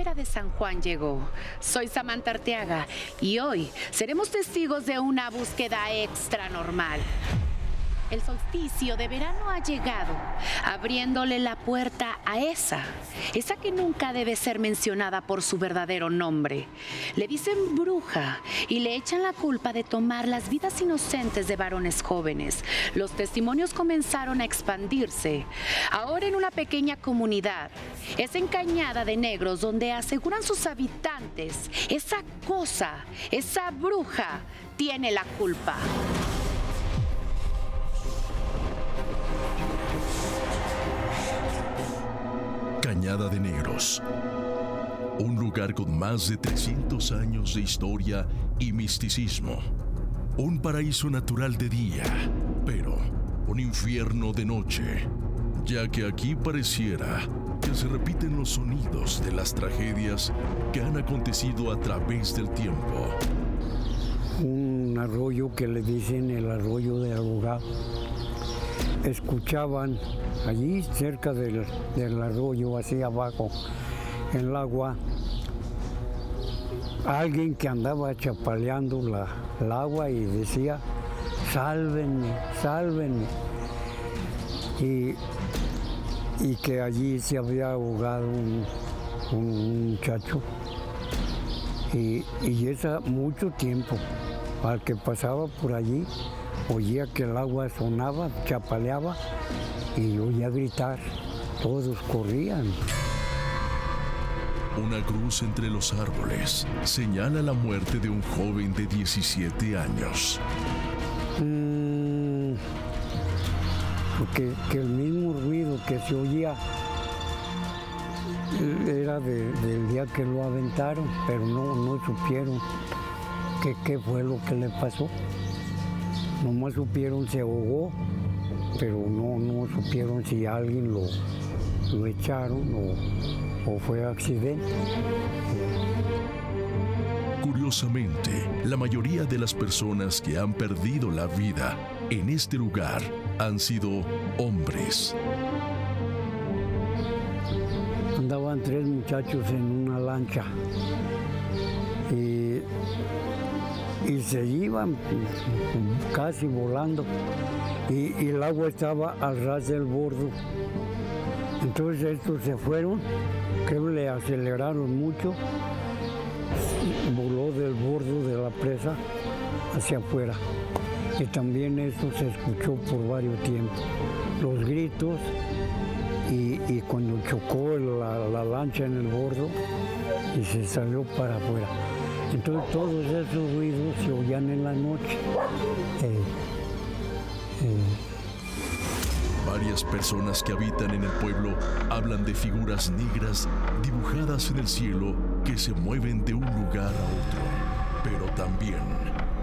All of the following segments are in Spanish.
De San Juan llegó. Soy Samantha Arteaga y hoy seremos testigos de una búsqueda extra normal. El solsticio de verano ha llegado, abriéndole la puerta a esa, esa que nunca debe ser mencionada por su verdadero nombre. Le dicen bruja y le echan la culpa de tomar las vidas inocentes de varones jóvenes. Los testimonios comenzaron a expandirse. Ahora en una pequeña comunidad, es encañada de negros donde aseguran sus habitantes, esa cosa, esa bruja, tiene la culpa. De Negros. Un lugar con más de 300 años de historia y misticismo. Un paraíso natural de día, pero un infierno de noche, ya que aquí pareciera que se repiten los sonidos de las tragedias que han acontecido a través del tiempo. Un arroyo que le dicen el arroyo de abogado. Escuchaban allí cerca del, arroyo, así abajo, en el agua, alguien que andaba chapaleando la, el agua y decía, sálvenme, sálvenme. Y, que allí se había ahogado un, muchacho. Y, y esa mucho tiempo, al que pasaba por allí, oía que el agua sonaba, chapaleaba y oía gritar. Todos corrían. Una cruz entre los árboles señala la muerte de un joven de 17 años. Mm, que, el mismo ruido que se oía era del día que lo aventaron, pero no, no supieron qué fue lo que le pasó. Nomás supieron se ahogó pero no, no supieron si alguien lo, lo echaron o, o fue accidente. Curiosamente, la mayoría de las personas que han perdido la vida en este lugar han sido hombres. Andaban tres muchachos en una lancha y se iban casi volando y, el agua estaba al ras del bordo. Entonces estos se fueron, creo que le aceleraron mucho, voló del bordo de la presa hacia afuera. Y también eso se escuchó por varios tiempos. Los gritos y, cuando chocó la, lancha en el bordo y se salió para afuera. Entonces todos esos ruidos se oían en la noche. Eh, Varias personas que habitan en el pueblo hablan de figuras negras dibujadas en el cielo que se mueven de un lugar a otro, pero también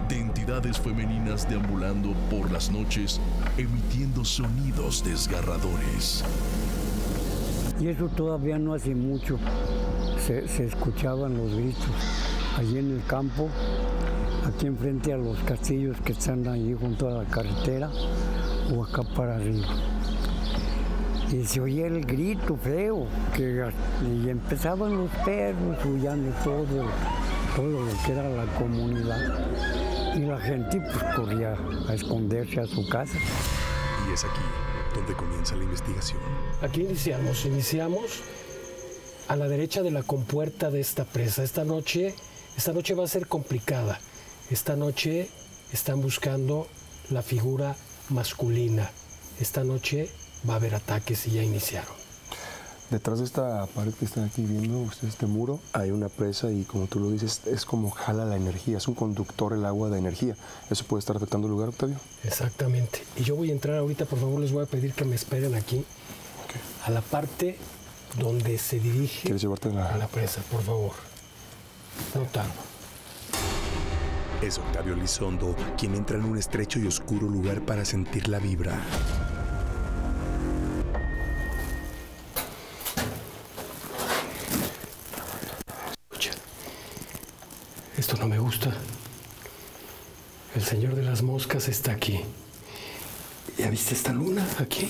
de entidades femeninas deambulando por las noches emitiendo sonidos desgarradores. Y eso todavía no hace mucho. Se, se escuchaban los gritos allí en el campo aquí enfrente a los castillos que están allí junto a la carretera o acá para arriba. Y se oía el grito feo, que, y empezaban los perros huyendo todo, todo lo que era la comunidad. Y la gente pues corría a esconderse a su casa. Y es aquí donde comienza la investigación. Aquí iniciamos, iniciamos a la derecha de la compuerta de esta presa. Esta noche, esta noche va a ser complicada. Esta noche están buscando la figura masculina. Esta noche va a haber ataques y ya iniciaron. Detrás de esta pared que están aquí viendo, ustedes, este muro, hay una presa y como tú lo dices, es como jala la energía, es un conductor el agua de energía. ¿Eso puede estar afectando el lugar, Octavio? Exactamente. Y yo voy a entrar ahorita, por favor, les voy a pedir que me esperen aquí, a la parte donde se dirige ¿Quieres llevarte la... a la presa, por favor. No tanto. Es Octavio Lizondo quien entra en un estrecho y oscuro lugar para sentir la vibra. Escucha, esto no me gusta. El señor de las moscas está aquí. ¿Ya viste esta luna aquí?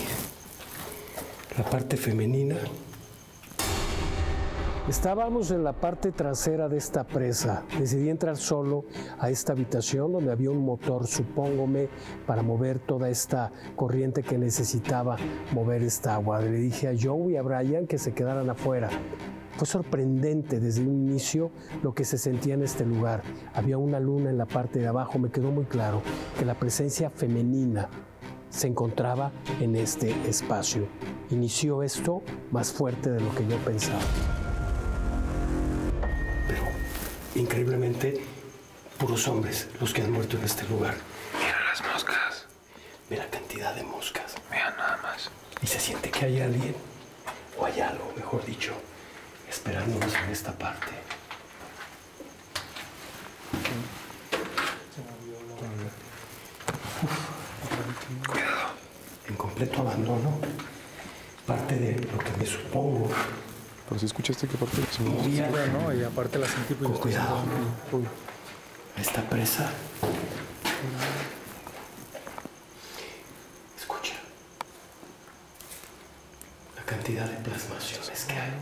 La parte femenina. Estábamos en la parte trasera de esta presa. Decidí entrar solo a esta habitación donde había un motor, supóngome, para mover toda esta corriente que necesitaba mover esta agua. Le dije a Joe y a Brian que se quedaran afuera. Fue sorprendente desde un inicio lo que se sentía en este lugar. Había una luna en la parte de abajo. Me quedó muy claro que la presencia femenina se encontraba en este espacio. Inició esto más fuerte de lo que yo pensaba. Increíblemente, puros hombres los que han muerto en este lugar. Mira las moscas. Ve la cantidad de moscas. Vean nada más. Y se siente que hay alguien, o hay algo, mejor dicho, esperándonos en esta parte. Cuidado. En completo abandono, parte de lo que me supongo. Pero si escuchaste que parte se me movía no, y aparte la sentí pues con cuidado esta presa. Escucha la cantidad de plasmaciones que hay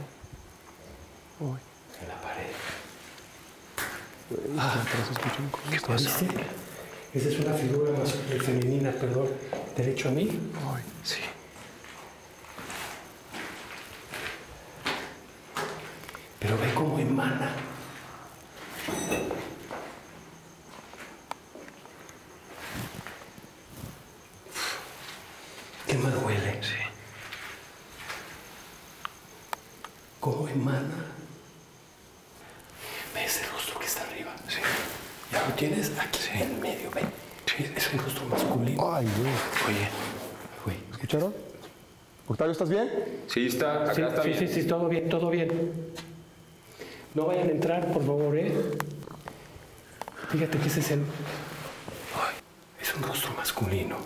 en la pared. ¿Qué pasó? ¿Viste? Esa es una figura más femenina, perdón. ¿Derecho a mí? Sí. Pero ve cómo emana. Qué mal huele. Sí. Cómo emana. Ve ese rostro que está arriba. Sí. ¿Ya lo tienes? Aquí en medio, ven. Es un rostro masculino. Ay, güey. Oye. Güey. ¿Escucharon? Octavio, ¿estás bien? Sí, está. Acá Sí, está sí, bien. sí, sí, todo bien, todo bien. No vayan a entrar, por favor, ¿eh? Fíjate que ese es el... Es un rostro masculino.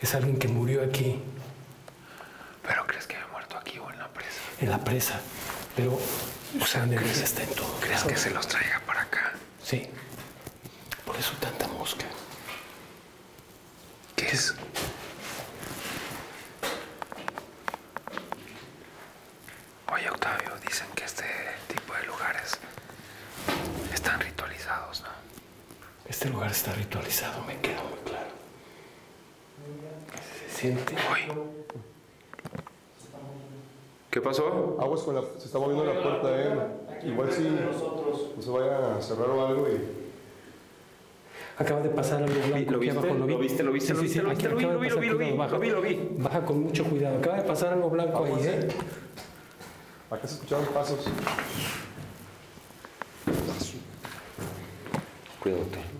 Es alguien que murió aquí, ¿Pero crees que había muerto aquí o en la presa? en la presa. Pero O sea, energía ¿crees, está en todo. ¿crees que se los traiga para acá? Sí. Por eso tanta mosca. ¿Qué es? Oye, Octavio, dicen que este tipo de lugares están ritualizados, ¿no? Este lugar está ritualizado, me queda muy claro. Se siente... ¿Qué pasó? Aguas con la. Se está moviendo la puerta, eh. Igual si. No se vaya a cerrar o algo y. Acaba de pasar algo blanco ¿Lo viste? abajo. ¿Lo vi. viste? ¿Lo viste? Sí, ¿Lo sí, viste? ¿Lo viste? Lo vi, lo vi, lo pasar, vi, lo vi, cuidado, baja. lo vi, lo vi. Baja con mucho cuidado. Acaba de pasar algo blanco ahí, ¿eh? Acá se escucharon pasos. Cuídate.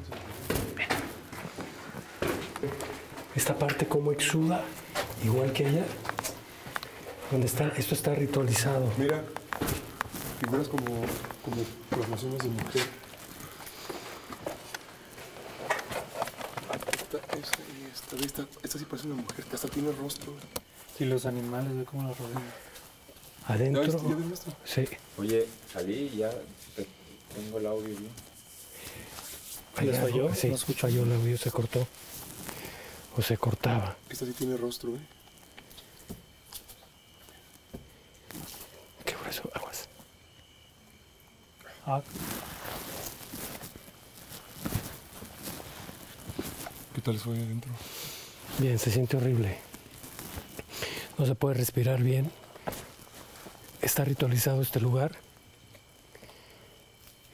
Esta parte como exuda, igual que ella. Donde está, esto está ritualizado. Mira. Figuras como. como plasmaciones de mujer. Esta, esta y esta, esta, esta sí parece una mujer, que hasta tiene rostro. Y los animales, ve cómo los rodean. ¿Ya Adentro. viste? ¿Ya viste? Sí. Oye, salí y ya te- tengo el audio bien. Hay ¿Les algo, falló? Sí, No escucho. falló el audio, se cortó. O se cortaba. Esta sí tiene rostro, ¿eh? Qué grueso, aguas. Ah, ¿Qué tal fue adentro? Bien, se siente horrible. No se puede respirar bien. Está ritualizado este lugar.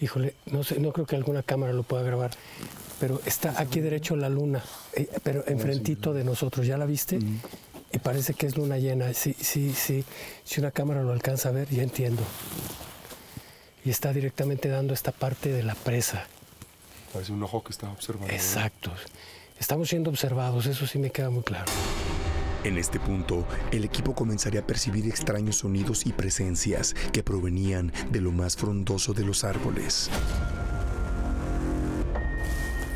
Híjole, no sé, no creo que alguna cámara lo pueda grabar. Pero está aquí derecho la luna, eh, pero enfrentito de nosotros. ¿Ya la viste? Y parece que es luna llena. Sí, sí, sí. Si una cámara lo alcanza a ver, ya entiendo. Y está directamente dando esta parte de la presa. Parece un ojo que está observando. ¿no? Exacto. Estamos siendo observados, eso sí me queda muy claro. En este punto, el equipo comenzaría a percibir extraños sonidos y presencias que provenían de lo más frondoso de los árboles.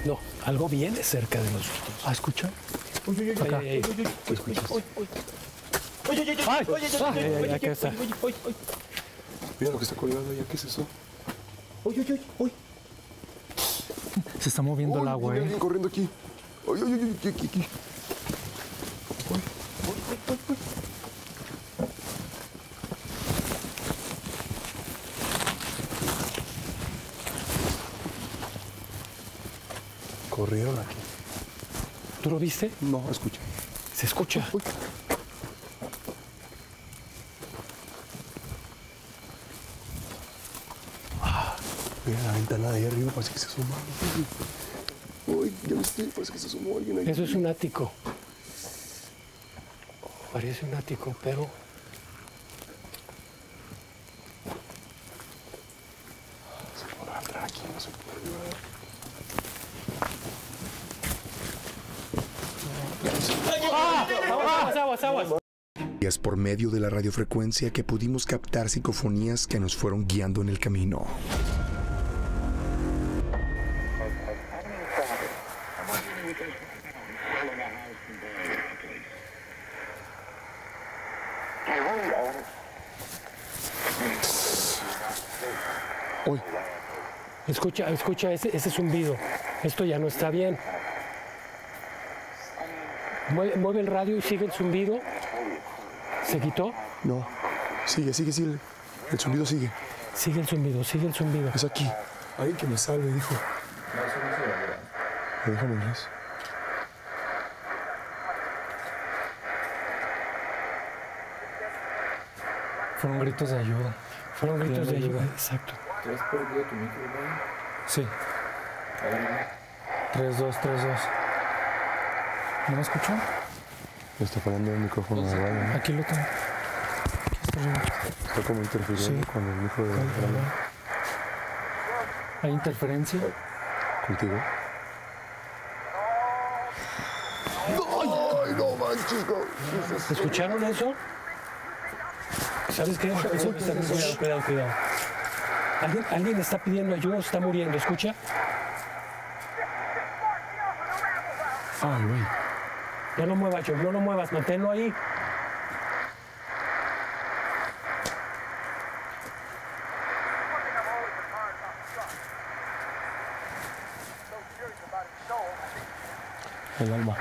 No, algo viene cerca de nosotros. ¿Ah, escucha? Acá. Ay, ay, ay, acá está. Mira lo que está colgado allá, ¿qué es eso? se está moviendo el agua, ¿eh? corriendo aquí. Aquí, aquí. Corrieron aquí. ¿Tú lo viste? No, escucha. Se escucha. Mira la ventana de ahí arriba, parece que se asomó. Uy, ya viste, parece que se asomó alguien ahí. Eso es un ático. Parece un ático, pero Se podrá entrar aquí, no se puede llevar. aguas, aguas, aguas. Y es por medio la radiofrecuencia que pudimos captar psicofonías que nos fueron guiando en el camino. Uy, Escucha, escucha ese, ese zumbido. Esto ya no está bien. Mueve el radio y sigue el zumbido. ¿Se quitó? no. Sigue, sigue, sigue. El zumbido sigue. Sigue el zumbido, sigue el zumbido. Es aquí. Alguien que me salve, dijo. Me dijo en inglés. Fueron gritos de ayuda. Fueron gritos de ayuda. ayuda. Exacto. ¿Tú has perdido tu micro, güey? Sí. A ver, 3, 2, 3, 2. ¿No me escuchó? Me está fallando el micrófono de radio, ¿no? Aquí lo tengo. Aquí está arriba. Está como interfiriendo Sí. con el micro de radio. ¿Hay interferencia? contigo. ¡Ay, no manches! no! ¿Escucharon eso? ¿Sabes qué? Eso- está- cuidado, cuidado, cuidado. ¿Alguien, alguien está pidiendo ayuda o está muriendo. ¿Escucha? Ay, güey. No lo muevas, John, no lo muevas, manténlo ahí. El alma.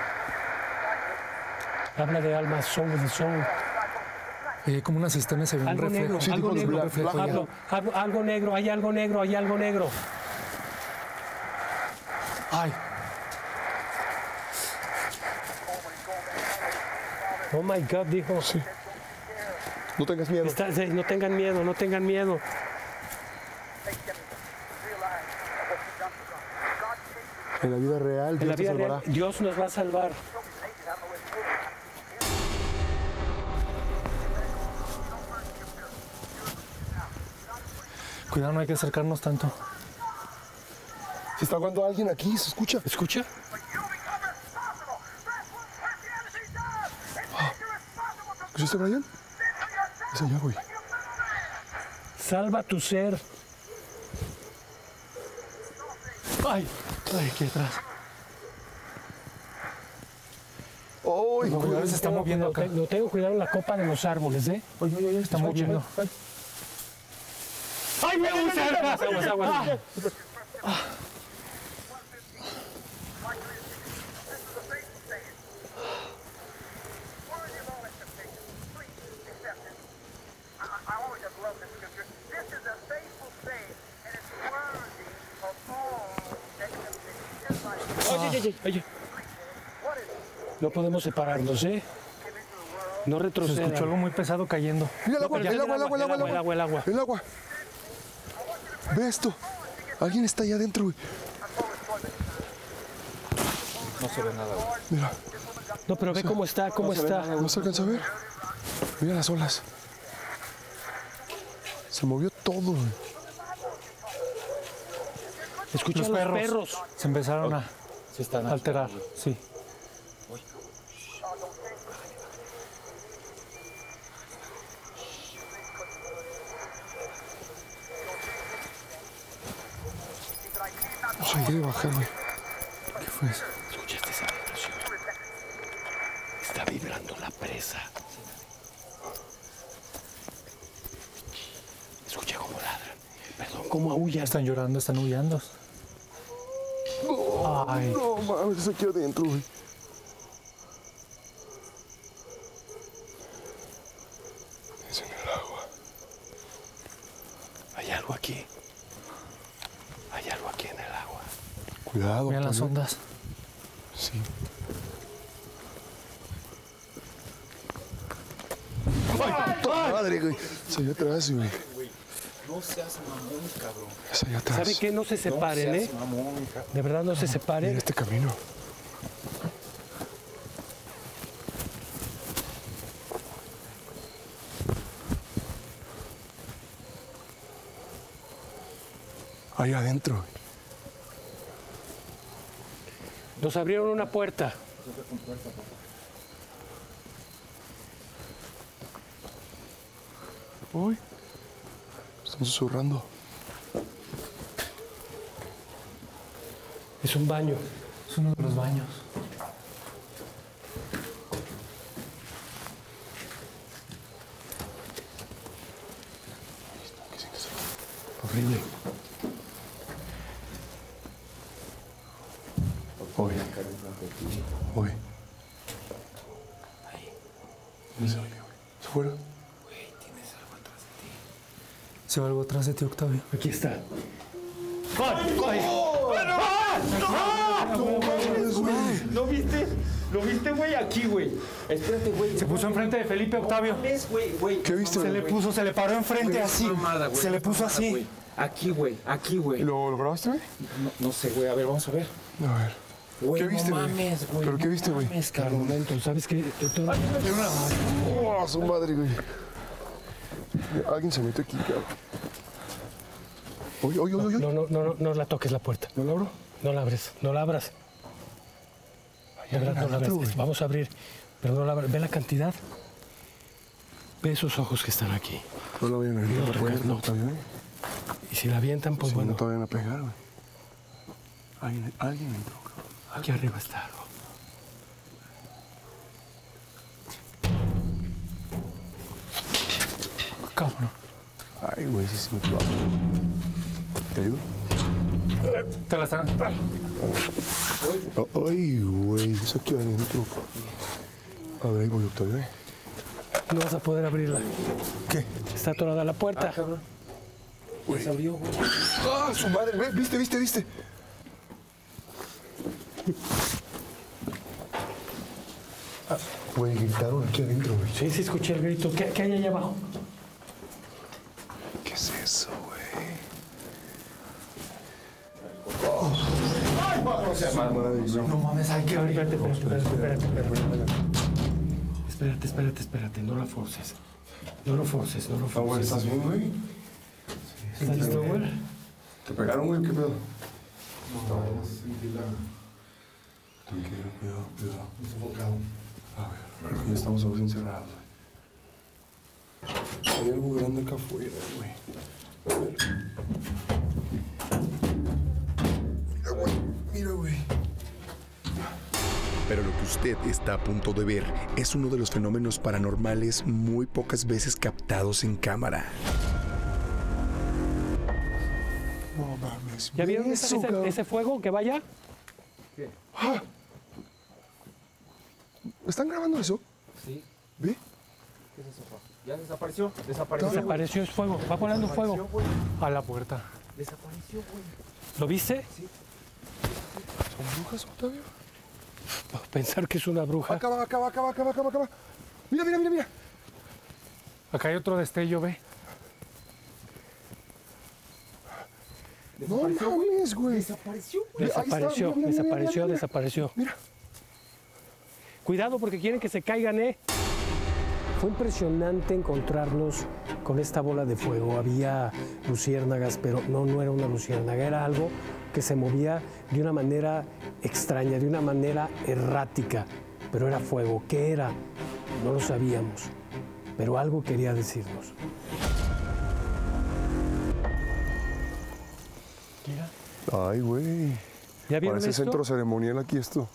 Habla de alma, soul, de soul. Eh, como una cisterna se ve un Algo reflejo. negro, Sí, algo negro. algo negro, hay algo negro, hay algo negro. Ay, Oh my God, dijo. no tengas miedo. Está- sí, no tengan miedo, no tengan miedo. En la vida real, En Dios la te vida salvará. real, Dios nos va a salvar. Cuidado, no hay que acercarnos tanto. Se está ahogando alguien aquí, se escucha. ¿Escucha? ¿Escuchaste, Brian? Es allá, güey. Salva tu ser. Ay, ay, aquí atrás. ¡Ay, No, cuidado, se está Tengo moviendo cuidado, acá. tengo- tengo cuidado en la copa de los árboles, ¿eh? Oye, oye, oye, está moviendo. ¡Ay, me gusta! Aguas, aguas, podemos separarnos, ¿eh? No Se retrocedan. escuchó algo muy pesado cayendo. Mira el agua, el agua, el agua, el agua, el el agua, el agua. El agua. Ve esto. Alguien está allá adentro, güey. No se ve nada, güey. Mira, No, pero ve cómo está, cómo está. no se alcanza a ver. Mira las olas. Se movió todo, güey. Escucha Los los perros. perros. Se empezaron a están alterar. Sí. Ay. ¿Qué fue eso? ¿Escuchaste esa vibración? Está vibrando la presa. Escucha cómo ladran. Perdón, cómo aullan. Están llorando, están huyendo. Ay, No mames, es aquí adentro, güey. Es en el agua. Hay algo aquí. Hay algo aquí en el agua. Cuidado. vean las ondas. Sí. ¡Ay, puta madre, güey! Es allá atrás, güey. No seas mamón, cabrón. Es allá atrás. ¿Sabe qué? No se separen, ¿eh? De verdad, no se separen. Mira este camino. Ahí adentro. Nos abrieron una puerta. Uy. Están susurrando. Es un baño. Es uno de los baños. Horrible. Hoy. Hoy. ¿Dónde se güey? ¿Se fueron? Algo atrás de ti, Octavio. Aquí está. ¿Lo viste? ¿Lo viste, güey? Aquí, güey. Espérate, güey. Se puso enfrente de Felipe, Octavio. ¿Qué viste? Se le puso, se le paró enfrente así. Se le puso así. Aquí, güey. Aquí, güey. ¿Lo, ¿Lo grabaste, güey? No, no sé, güey. A ver, vamos a ver. A ver. Güey, ¿Qué viste, no güey? mames, güey. ¿Pero qué no viste, güey? mames, Al cabrón. momento, ¿sabes qué? Todo- ¡Oh, su madre, güey! Alguien se metió aquí, cabrón. Oye, oye, oye, oye. No, no, no, no, no la toques la puerta. ¿No la abro? No la abres, no la abras. De verdad, no la güey. Vamos a abrir, pero no la abras. Ve la cantidad. Ve esos ojos que están aquí. No la vayan a abrir No, puerta, Ricardo, no. ¿Está bien? Y si la avientan, pues Si bueno, no te vayan a pegar, güey. Alguien, alguien entró, cabrón. aquí arriba está Cabrón. Ay, güey, sí me clava. ¿Te ayudo? Te la están. Ay, güey, eso aquí adentro. A ver, ahí voy, Octavio, ¿eh? No vas a poder abrirla. ¿Qué? Está atorada la puerta. Pues abrió, güey. ¡Ah, su madre! Ve, ¿Viste, viste, viste? Ah, Güey, gritaron aquí adentro, güey. sí, sí, escuché el grito. ¿Qué, qué hay allá abajo? ¿Qué es eso, güey? No mames, hay que abrir. Espérate, espérate, espérate, espérate, espérate. Espérate, espérate, espérate. No la forces. No lo forces, no lo forces. ¿estás bien, güey? ¿Estás listo, güey? ¿Te pegaron, güey? ¿Qué pedo? Tranquilo, cuidado, cuidado. Enfocado. A ver, ya estamos todos encerrados. Hay algo grande acá afuera, güey. A ver. Mira, güey. Mira, güey. Pero lo que usted está a punto de ver es uno de los fenómenos paranormales muy pocas veces captados en cámara. No mames. ¿Ya vieron ese, eso, ese- ese fuego que vaya? ¿Están grabando eso? Sí. ¿Ve? ¿Qué es eso, pa? Ya desapareció. Desapareció. güey. Desapareció el fuego. Va poniendo fuego güey. a la puerta. Desapareció, güey. ¿Lo viste? ¿Son brujas, Octavio? Pensar que es una bruja. Acá va, acá va, acá va, acá va, acá va, acá va. Mira, mira, mira, mira. Acá hay otro destello, ve. No mames, güey. Desapareció, güey. Desapareció, mira, mira, desapareció, mira. desapareció. Mira. Cuidado porque quieren que se caigan, ¿eh? Fue impresionante encontrarnos con esta bola de fuego. Había luciérnagas, pero no, no era una luciérnaga, era algo que se movía de una manera extraña, de una manera errática. Pero era fuego. ¿Qué era? No lo sabíamos. Pero algo quería decirnos. Ay, güey. ¿Ya vieron Parece esto? centro ceremonial aquí esto.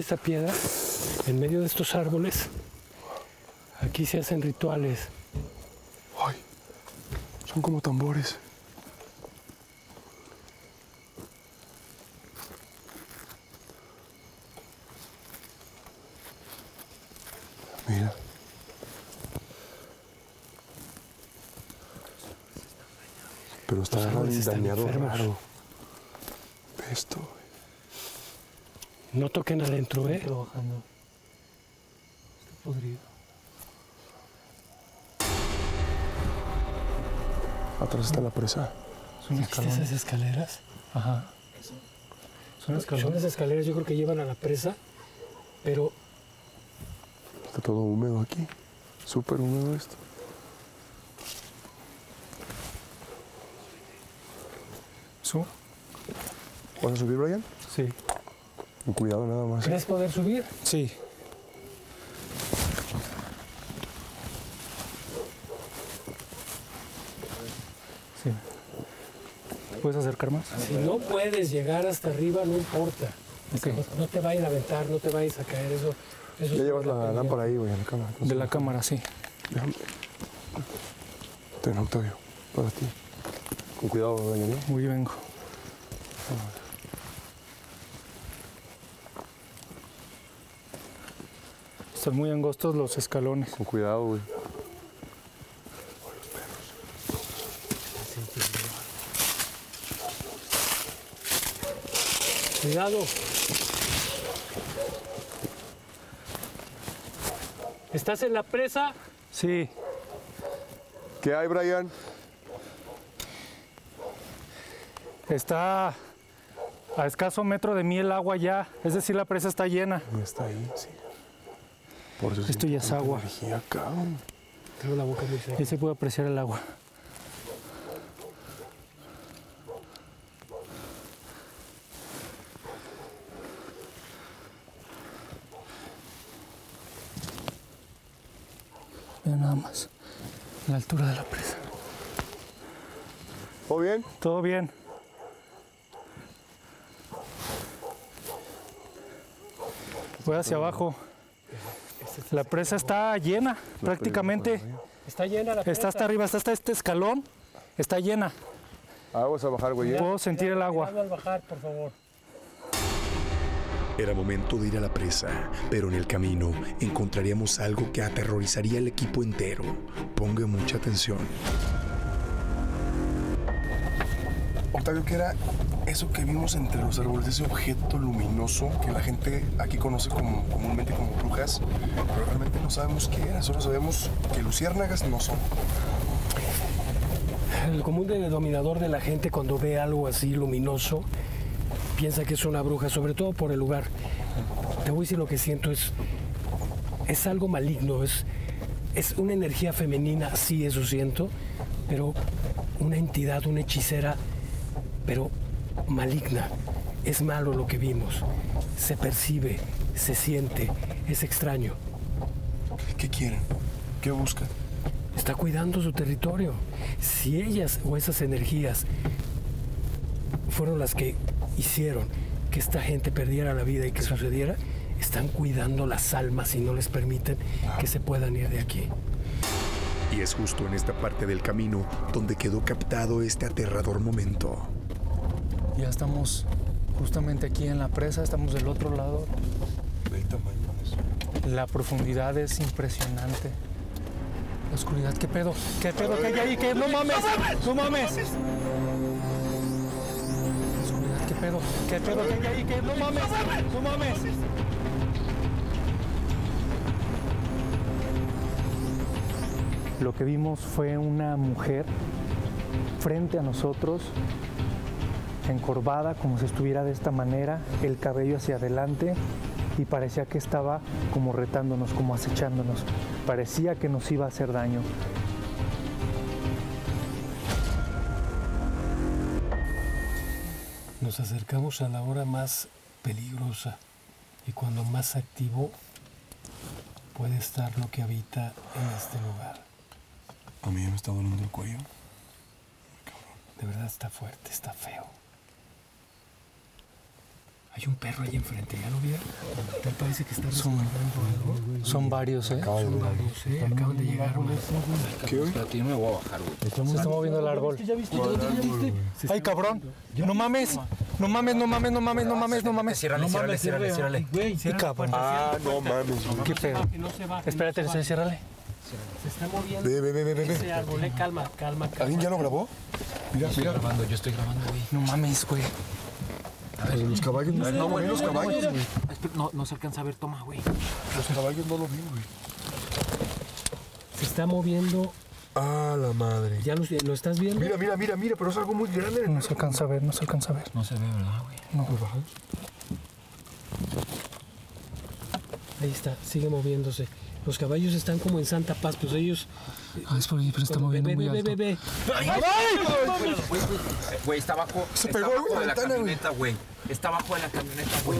Esta piedra, en medio de estos árboles, aquí se hacen rituales. Ay, son como tambores. Mira. Pero está dañado raro. Esto. No toquen adentro, ¿eh? Trabajando. Está podrido. Atrás está la presa. Son ¿Viste escalones. esas escaleras? Ajá. Son Son escalones. las escaleras, yo creo que llevan a la presa, pero Está todo húmedo aquí. Súper húmedo esto. ¿Su? ¿Vas a subir, Brian? Sí. Con cuidado nada más. ¿crees poder subir? Sí. Sí. ¿Puedes acercar más? Si no puedes llegar hasta arriba, no importa. No, te vayan a aventar, no te vayas a caer, eso... eso Ya llevas la pelea. lámpara ahí, güey, en la cámara. De la cámara, sí. Déjame. Ten, Octavio. Para ti. Con cuidado, Brian, ¿eh? Muy vengo. Están muy angostos los escalones. Con cuidado, güey. Cuidado. ¿Estás en la presa? Sí, ¿Qué hay, Brian? está a escaso metro de mí el agua ya. Es decir, la presa está llena. Está ahí, sí. Por eso Esto ya es agua. Tengo la boca muy seca. Ahí se puede apreciar el agua. Vean nada más la altura de la presa. ¿Todo bien? Todo bien. Voy hacia abajo. La presa está llena prácticamente. Está llena la presa. Está hasta arriba, está hasta este escalón. Está llena. Vas a bajar, güey. ¿eh? Puedo sentir el agua. Al bajar, por favor. Era momento de ir a la presa, pero en el camino encontraríamos algo que aterrorizaría al equipo entero. Ponga mucha atención. Octavio, ¿qué era eso que vimos entre los árboles? Ese objeto luminoso que la gente aquí conoce como, comúnmente como brujas, pero realmente no sabemos qué era. Solo sabemos que luciérnagas no son. El común denominador de la gente cuando ve algo así luminoso piensa que es una bruja, sobre todo por el lugar. Te voy a decir lo que siento, es, es algo maligno, es, es una energía femenina, sí, eso siento, pero una entidad, una hechicera, pero maligna. Es malo lo que vimos, se percibe, se siente, es extraño. ¿Qué quieren? ¿Qué buscan? Está cuidando su territorio. Si ellas o esas energías fueron las que hicieron que esta gente perdiera la vida y que sucediera, están cuidando las almas y no les permiten que se puedan ir de aquí. Y es justo en esta parte del camino donde quedó captado este aterrador momento. Ya estamos justamente aquí en la presa, estamos del otro lado. Ve el tamaño de eso. La profundidad es impresionante. La oscuridad, ¿qué pedo? ¿Qué pedo que hay ahí? ¿Qué? ¡No mames! ¡No mames! La oscuridad, ¿qué pedo? ¿Qué pedo que hay ahí? ¿Qué? ¡No mames! ¡No mames! Lo que vimos fue una mujer frente a nosotros, encorvada como si estuviera de esta manera, el cabello hacia adelante y parecía que estaba como retándonos, como acechándonos. Parecía que nos iba a hacer daño. Nos acercamos a la hora más peligrosa y cuando más activo puede estar lo que habita en este lugar. A mí ya me está doliendo el cuello. De verdad está fuerte, está feo. Hay un perro ahí enfrente, ¿ya lo vieron? Me parece que está resguardando algo. Son varios, ¿eh? Son varios, ¿eh? Acaban de llegar. ¿Qué, güey? Espérate, yo me voy a bajar, güey. Se está moviendo el árbol. ¡Ay, cabrón! ¡No mames! ¡No mames, no mames, no mames, no mames, no mames! Ciérrale, ciérrale, ciérrale, ciérrale. ¡Sí, cabrón! Ah, no mames. ¿Qué pedo? Espérate, ciérrale. Se está moviendo. Ve, ve, ve, ve, ve, ve. Ese árbol, eh, calma, calma, calma. ¿Alguien ya lo grabó? Mira, Estoy mira. grabando, yo estoy grabando, güey. No mames, güey. Pues los caballos no, no, ven los caballos, güey. Espera, No, no se alcanza a ver, toma, güey. Los caballos no lo ven, güey. Se está moviendo. Ah, la madre. ¿Ya lo, lo estás viendo? Mira, mira, mira, mira, pero es algo muy grande. No se alcanza a ver, no se alcanza a ver. No se ve, ¿verdad, güey? No. Ahí está, sigue moviéndose. Los caballos están como en Santa Paz, pues ellos. Ah, es por ahí, pero está moviendo muy alto. ve, ve. Güey, güey, Güey, está abajo. Se está pegó, abajo güey, de la güey. camioneta, güey. Está abajo de la camioneta, güey.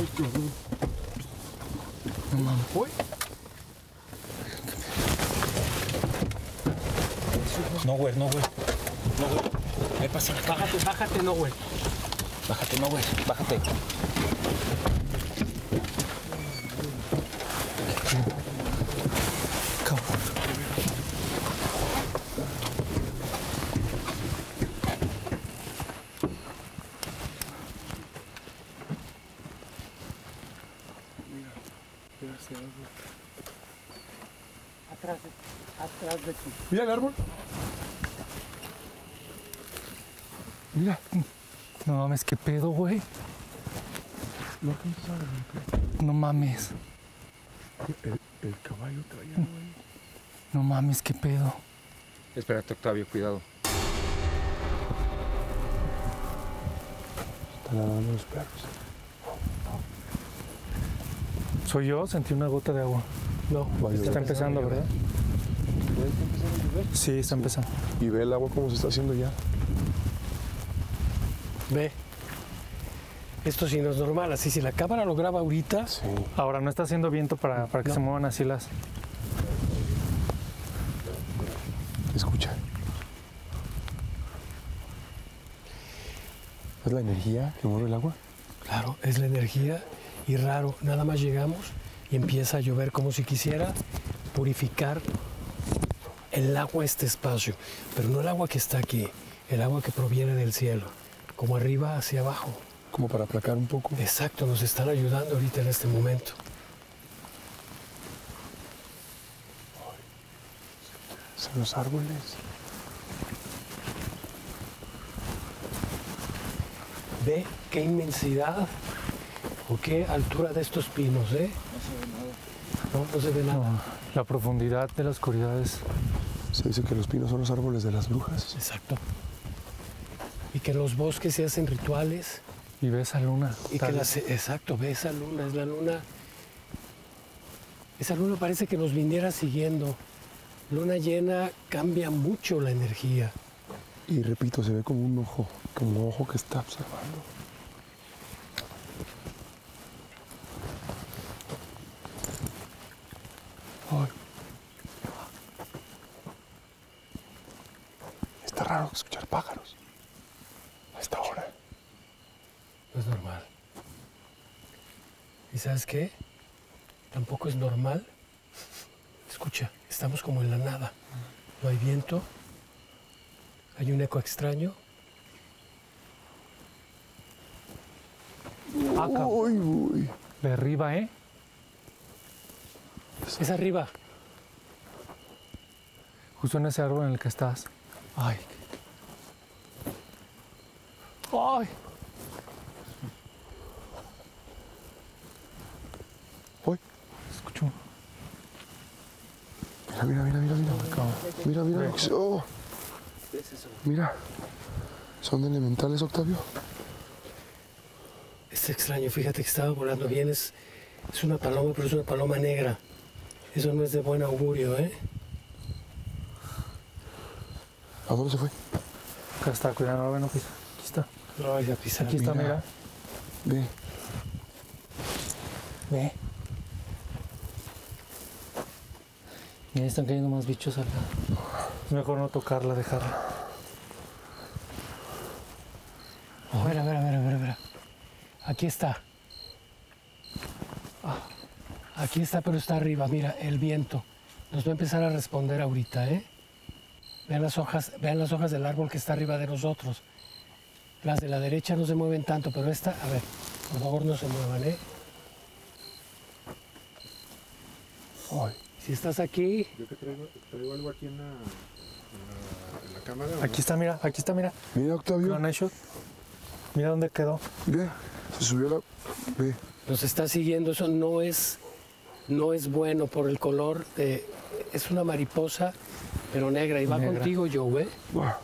No mames. No, güey, no, güey. No, güey. Me pasa la Bájate, bájate, no, güey. Bájate, no, güey. Bájate. Cabrón. Mira el árbol. Mira. No mames, qué pedo, güey. No. No mames. El, el caballo traía ahí. No mames, qué pedo. Espérate, Octavio, cuidado. Están ladrando los perros. Soy yo, sentí una gota de agua. No, Está empezando, ¿verdad? Sí, está empezando. Y ve el agua cómo se está haciendo ya. ve. Esto sí no es normal. Así, si la cámara lo graba ahorita, Sí. Ahora, no está haciendo viento para, para que No. se muevan así las. Escucha. ¿Es la energía que mueve el agua? claro, es la energía y raro. Nada más llegamos y empieza a llover como si quisiera purificar el agua a este espacio. Pero no el agua que está aquí, el agua que proviene del cielo, como arriba hacia abajo. Como para aplacar un poco. Exacto, nos están ayudando ahorita en este momento. Son los árboles. Ve qué inmensidad o qué altura de estos pinos, ¿eh? No, no se ve nada. No, la profundidad de la oscuridad es. Se dice que los pinos son los árboles de las brujas. Exacto. Y que en los bosques se hacen rituales Y ve esa luna. y que las, exacto, ve esa luna, es la luna. Esa luna parece que nos viniera siguiendo. Luna llena cambia mucho la energía. Y repito, se ve como un ojo, como un ojo que está observando. Raro escuchar pájaros a esta hora. No es normal. ¿Y sabes qué? Tampoco es normal. Escucha, estamos como en la nada. No hay viento. Hay un eco extraño. Ah, cabrón. Uy, uy. De arriba, ¿eh? Es arriba. Justo en ese árbol en el que estás. Ay. Ay. Uy. Escucho. Mira, mira, mira, mira, mira. Mira, mira. lo que se- oh. Mira. ¿Son elementales, Octavio? Es extraño, fíjate que estaba volando bien. Es, es una paloma, pero es una paloma negra. Eso no es de buen augurio, ¿eh? ¿A dónde se fue? Acá está, cuidado, no. No vayas a pisar. Aquí está, Mira. mira. Ve. Ve. Ahí están cayendo más bichos acá. Es mejor no tocarla, dejarla. A ver, a ver, a ver, a ver, a ver. Aquí está. Ah, Aquí está, pero está arriba. Mira, el viento. Nos va a empezar a responder ahorita, ¿eh? Vean las hojas, vean las hojas del árbol que está arriba de nosotros. Las de la derecha no se mueven tanto, pero esta, a ver, por favor no se muevan, ¿eh? Ay. Si estás aquí, Yo que traigo, traigo algo aquí en la, en la, en la cámara. ¿o Aquí está, mira, aquí está, mira. Mira, Octavio. Mira dónde quedó. Ve, se subió la. Ve. nos está siguiendo. Eso no es, no es bueno por el color. de- es una mariposa, pero negra. Y va Negra. contigo, Joe, ¿eh? Buah.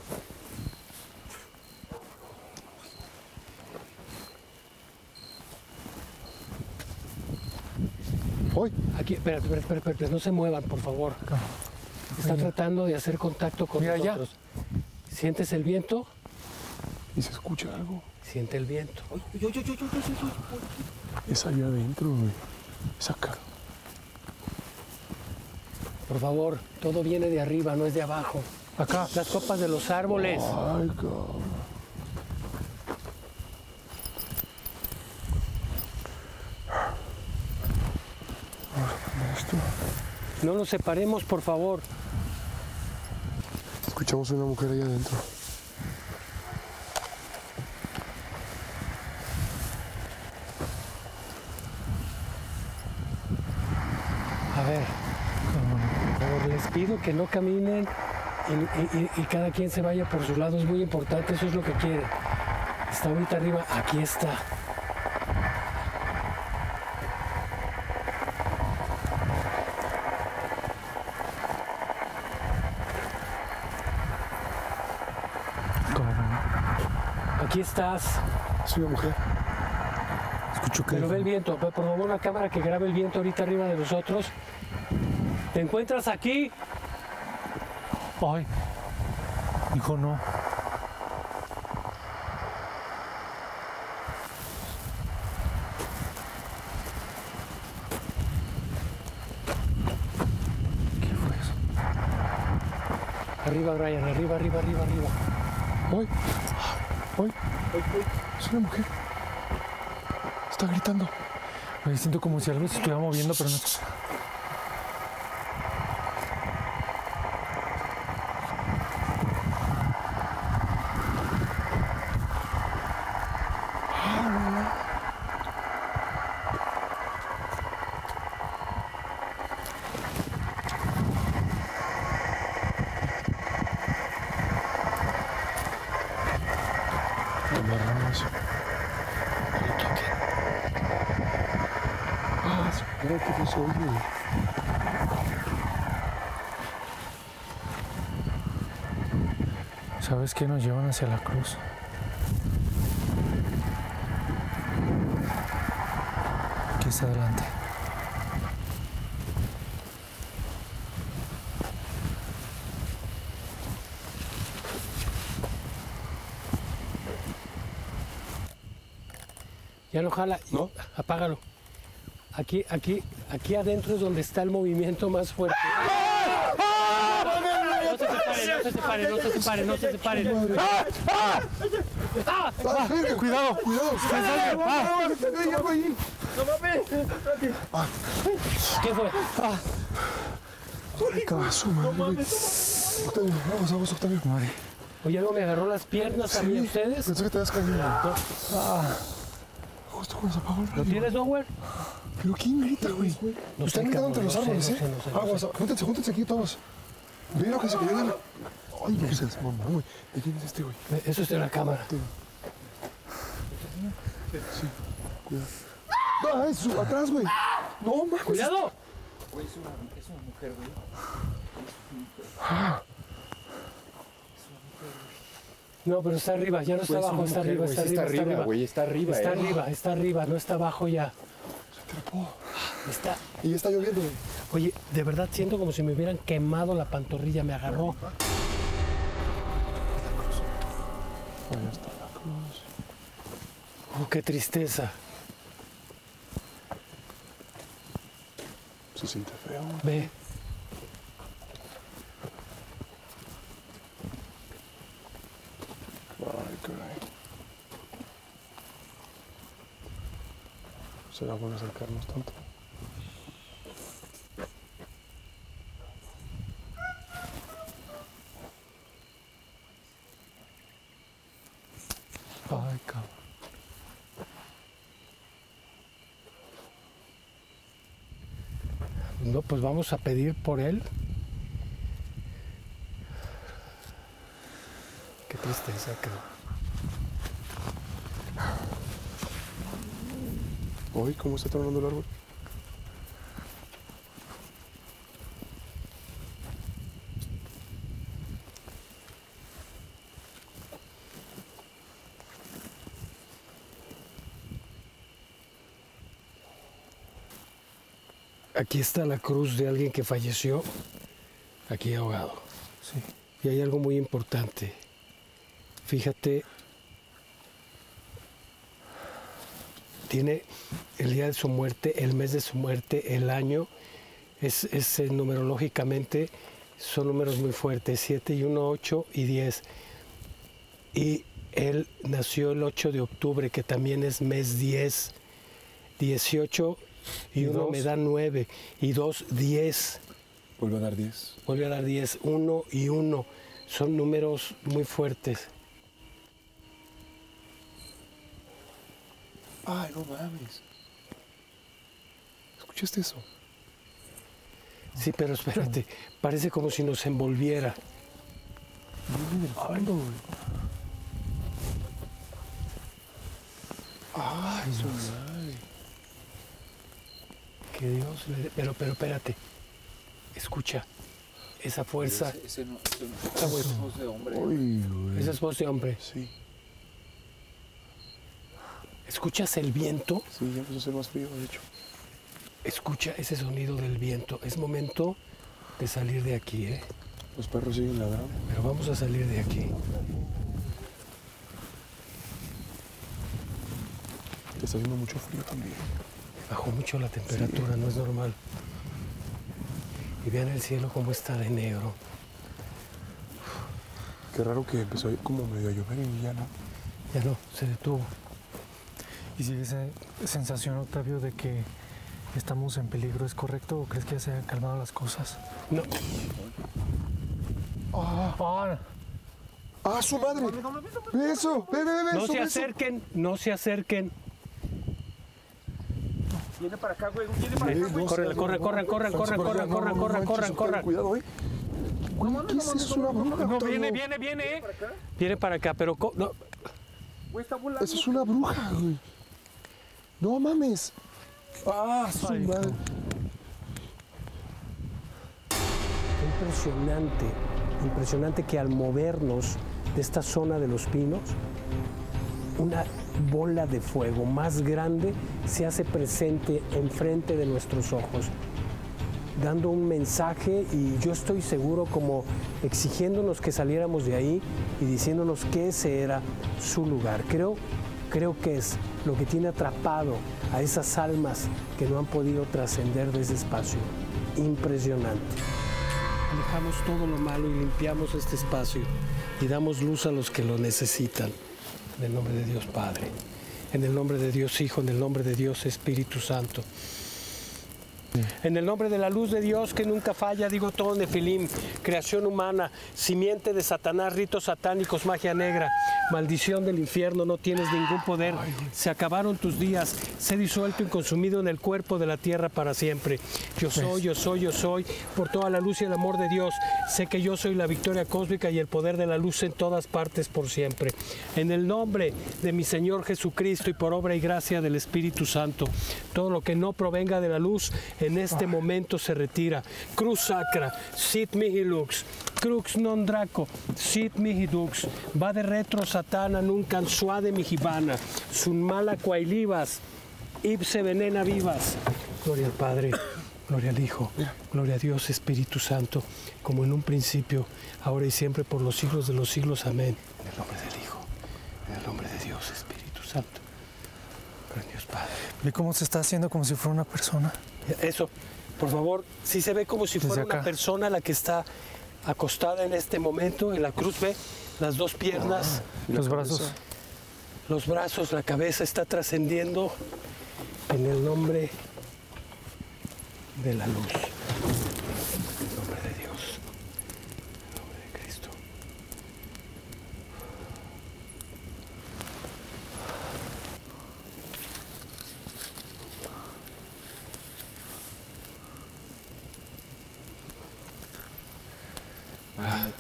Hoy. Aquí, espérate, espérate, espérate, espérate, no se muevan, por favor. Está tratando de hacer contacto con Mira allá. nosotros. ¿Sientes el viento? Y se escucha algo. Siente el viento. Es allá adentro, güey. Es acá. Por favor, todo viene de arriba, no es de abajo. Acá. Las copas de los árboles. Ay, cabrón. No nos separemos, por favor. Escuchamos una mujer ahí adentro. A ver, por favor, les pido que no caminen y- y cada quien se vaya por su lado. Es muy importante, eso es lo que quiere. Está ahorita arriba, aquí está. Aquí estás. Es una mujer. Escucho que. Pero ve el viento. Por favor, una cámara que grabe el viento ahorita arriba de nosotros. ¿Te encuentras aquí? Ay. Hijo, no. ¿Qué fue eso? Arriba, Brian, arriba, arriba, arriba, arriba. Hoy. Es una mujer. Está gritando. Me siento como si algo se estuviera moviendo, pero no. Ah, su madre, ¿qué pasó, güey? ¿Sabes qué? Nos llevan hacia la cruz. Aquí está adelante. Ya lo jala. ¿No? Apágalo. Aquí, aquí, aquí adentro es donde está el movimiento más fuerte. No se separen, no se separen, no se separen, no se separen. Ah, verga, cuidado, cuidado. ¿Qué fue? Ay, cabrón, su madre. Octavio, vamos, vamos, Octavio. Madre. Oye, algo me agarró las piernas a mí, ¿a ustedes? Pensé que te habías caído. Ah. Justo cuando se apagó el ¿Lo radio. tienes, Nowhere? ¿Pero quién grita, güey? No Están gritando entre los árboles, ¿eh? Aguas, júntense, júntense aquí todos. Ve lo que se cayó de la... Ay, no seas mamá, güey. ¿De quién es este, güey? Eso es de la cámara. Sí, cuidado. ¡Ah, es su- atrás, güey! ¡No, mames! ¡Cuidado! No, pero está arriba, ya no está abajo, está arriba, está arriba, está arriba. güey, está arriba, Está eh. arriba, está arriba, no está abajo ya. Trepó. Está. Y está lloviendo. Oye, de verdad siento como si me hubieran quemado la pantorrilla, me agarró. Ahí está la cruz. Oh, qué tristeza. Se siente feo. Ve. Ay, caray. ¿Será bueno acercarnos tanto? Ay, cabrón. No, pues vamos a pedir por él. Qué tristeza, creo. Hoy, ¿cómo está tronando el árbol? Aquí está la cruz de alguien que falleció aquí ahogado. Sí. Y hay algo muy importante. Fíjate, tiene el día de su muerte, el mes de su muerte, el año, es, es, eh, numerológicamente son números muy fuertes, 7 y 1, 8 y 10. Y él nació el 8 de octubre, que también es mes 10, 18 y, ¿Y 1 dos? me da 9 y 2, 10. Vuelve a dar 10. Vuelve a dar 10, 1 y 1. Son números muy fuertes. Ay, no mames. ¿Escuchaste eso? Sí, pero espérate, parece como si nos envolviera. Viene del fondo, güey. Ay, su madre. Que Dios le dé- Pero, pero espérate. Escucha. Esa fuerza. Ese, ese no, ese no- Esa es voz de hombre. Uy, güey. Esa es voz de hombre. Sí, ¿Escuchas el viento? sí, ya empezó a ser más frío, de hecho. Escucha ese sonido del viento. Es momento de salir de aquí, ¿eh? Los perros siguen ladrando. Pero vamos a salir de aquí. Te está haciendo mucho frío también. Bajó mucho la temperatura, no es normal. Y vean el cielo cómo está de negro. Qué raro que empezó como medio a llover y ya no. Ya no, se detuvo. ¿Y si esa sensación, Octavio, de que estamos en peligro es correcto o crees que ya se han calmado las cosas? No, Ah, ¡Ah, su madre! ¡Ve eso! ¡Ve, ve, ve! no eso, se acerquen, no se acerquen. Viene para acá, güey. Viene para acá, güey. no, corran, no, corran, no, corran, no, corran, manches, corran. Cuidado, eh. Güey, ¿qué es eso? Es una bruja, No, viene, viene, viene, ¿eh? Viene para acá, pero Güey, está volando. Eso es una bruja, güey. No mames. ¡Ah, su madre! impresionante, impresionante que al movernos de esta zona de los pinos, una bola de fuego más grande se hace presente enfrente de nuestros ojos, dando un mensaje y yo estoy seguro como exigiéndonos que saliéramos de ahí y diciéndonos que ese era su lugar. Creo, creo que es lo que tiene atrapado a esas almas que no han podido trascender de ese espacio. Impresionante. Alejamos todo lo malo y limpiamos este espacio y damos luz a los que lo necesitan. En el nombre de Dios Padre, en el nombre de Dios Hijo, en el nombre de Dios Espíritu Santo. En el nombre de la luz de Dios que nunca falla, digo todo Nefilim, creación humana, simiente de Satanás, ritos satánicos, magia negra, maldición del infierno, no tienes ningún poder. Se acabaron tus días, sé disuelto y consumido en el cuerpo de la tierra para siempre. Yo soy, yo soy, yo soy, por toda la luz y el amor de Dios. Sé que yo soy la victoria cósmica y el poder de la luz en todas partes por siempre. En el nombre de mi Señor Jesucristo y por obra y gracia del Espíritu Santo, todo lo que no provenga de la luz en este momento se retira. Cruz sacra, sit mihi lux, crux non draco, sit mihi dux, va de retro satana nunca suade mihibana, sun mala quailivas, ipse venena vivas. Gloria al Padre, gloria al Hijo, gloria a Dios Espíritu Santo, como en un principio, ahora y siempre, por los siglos de los siglos. Amén. En el nombre del Hijo, en el nombre de Dios Espíritu Santo. Gran Dios Padre. ve cómo se está haciendo como si fuera una persona. Eso, por favor, si se ve como si fuera una persona la que está acostada en este momento en la cruz, ve las dos piernas, Los brazos. los brazos, la cabeza está trascendiendo en el nombre de la luz. En el nombre de Dios. En el nombre de Cristo.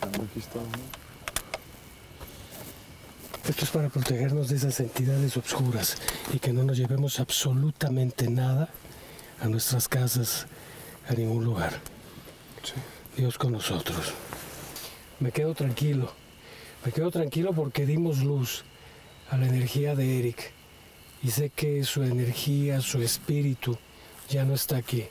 Aquí está. Esto es para protegernos de esas entidades obscuras y que no nos llevemos absolutamente nada a nuestras casas, a ningún lugar. Dios con nosotros. Me quedo tranquilo. Me quedo tranquilo porque dimos luz a la energía de Eric y sé que su energía, su espíritu ya no está aquí.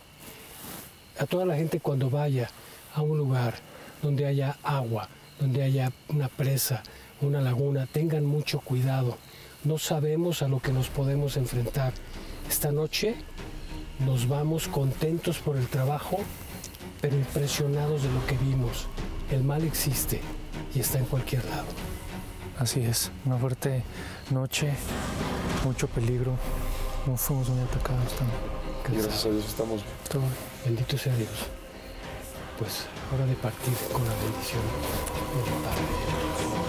A toda la gente cuando vaya a un lugar donde haya agua, donde haya una presa, una laguna, tengan mucho cuidado. No sabemos a lo que nos podemos enfrentar. Esta noche nos vamos contentos por el trabajo, pero impresionados de lo que vimos. El mal existe y está en cualquier lado. Así es, una fuerte noche, mucho peligro. No fuimos muy atacados también. Y gracias a Dios estamos bien. Todo. Bendito sea Dios. Pues hora de partir con la bendición del Padre.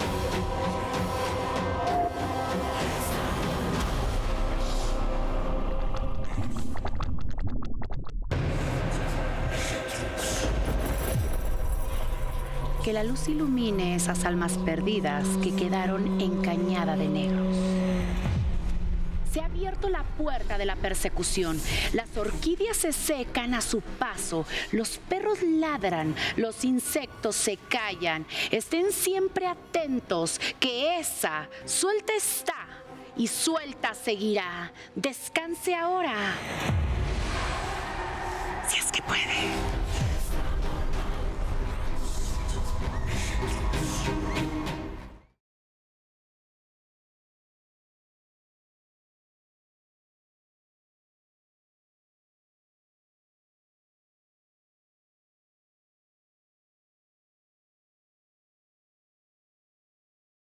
La luz ilumine esas almas perdidas que quedaron en cañada de negros. Se ha abierto la puerta de la persecución. Las orquídeas se secan a su paso. Los perros ladran. Los insectos se callan. Estén siempre atentos que esa suelta está y suelta seguirá. Descanse ahora. Si es que puede.